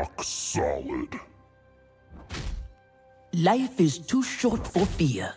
rock solid. Life is too short for fear.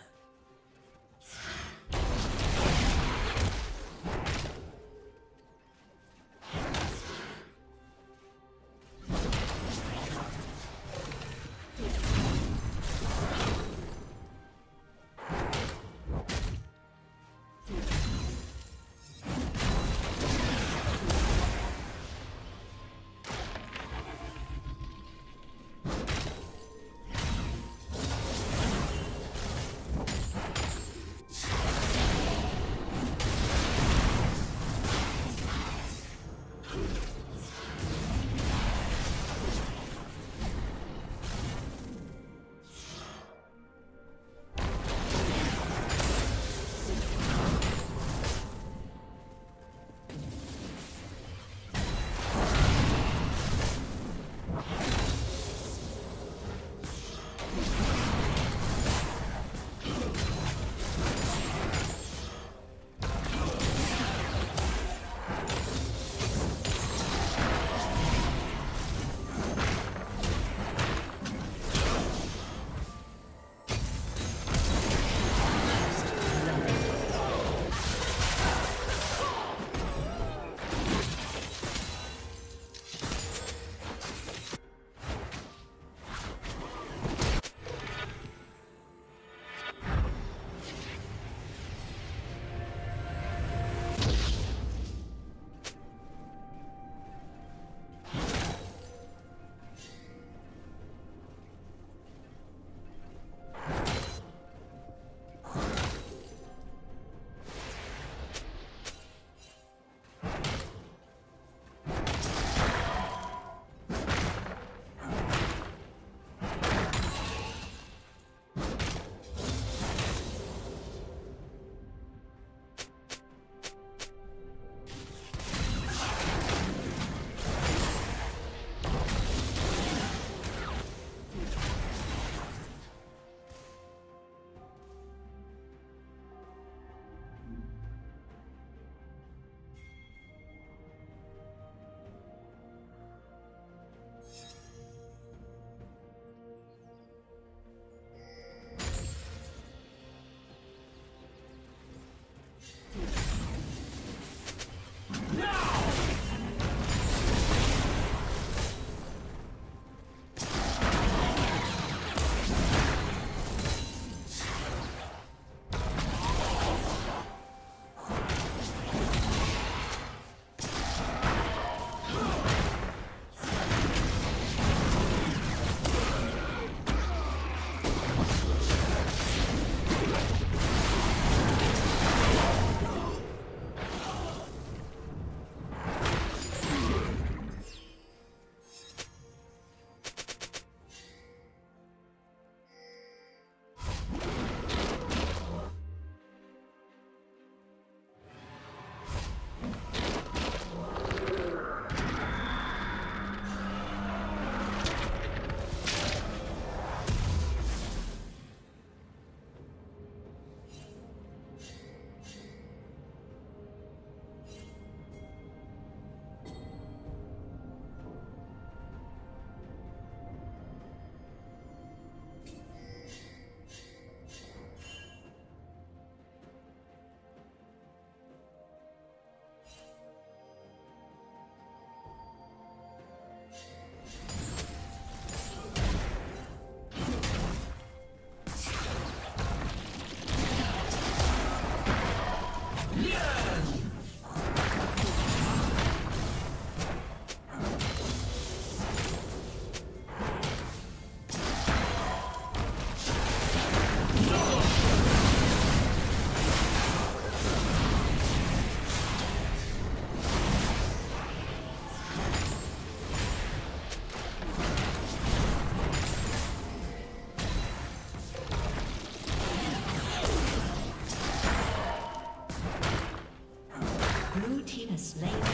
has slain.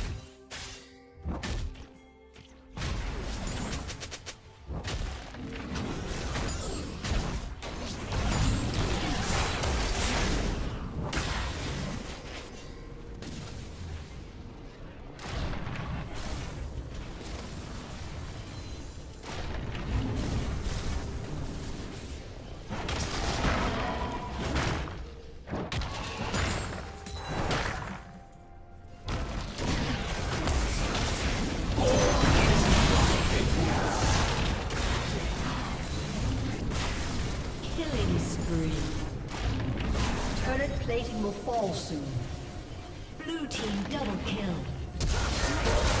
Plating will fall soon. Blue team double kill.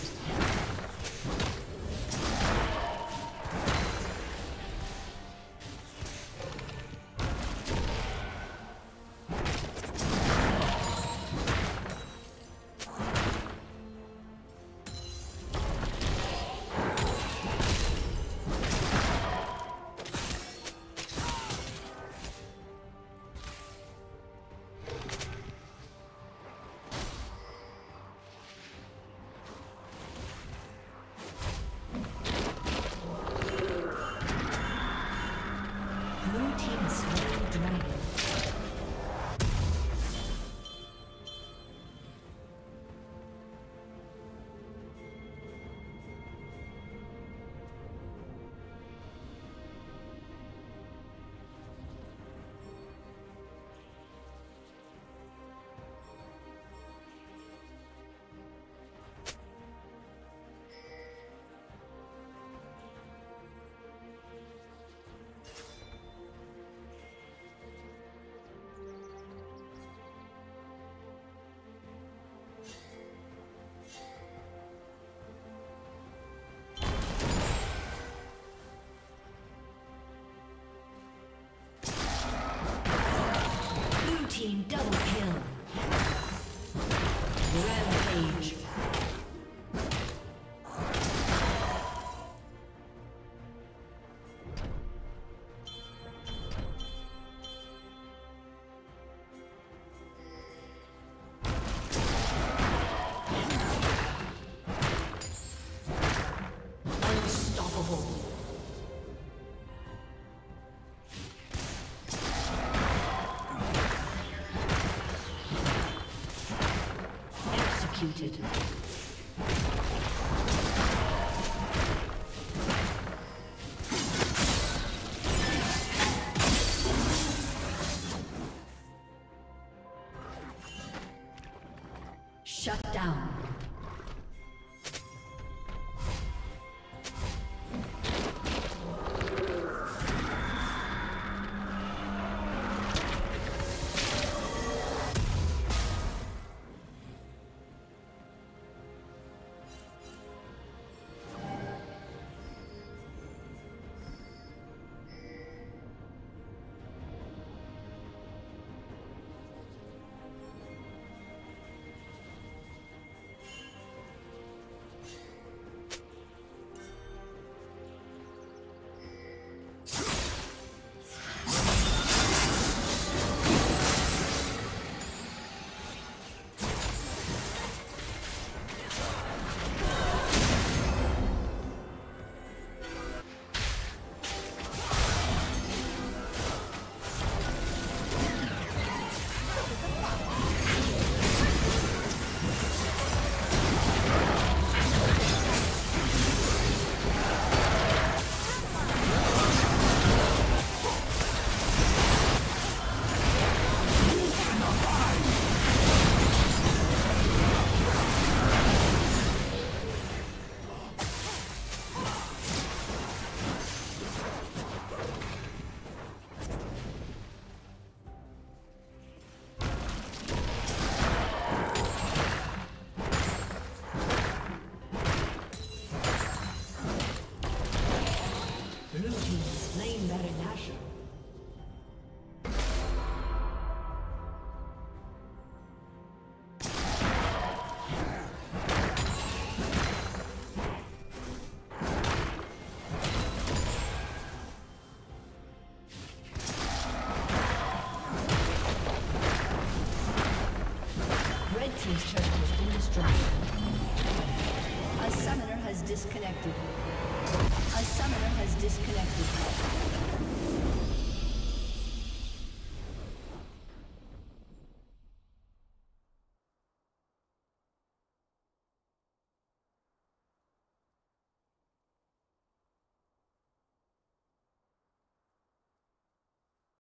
Ace. Team double executed.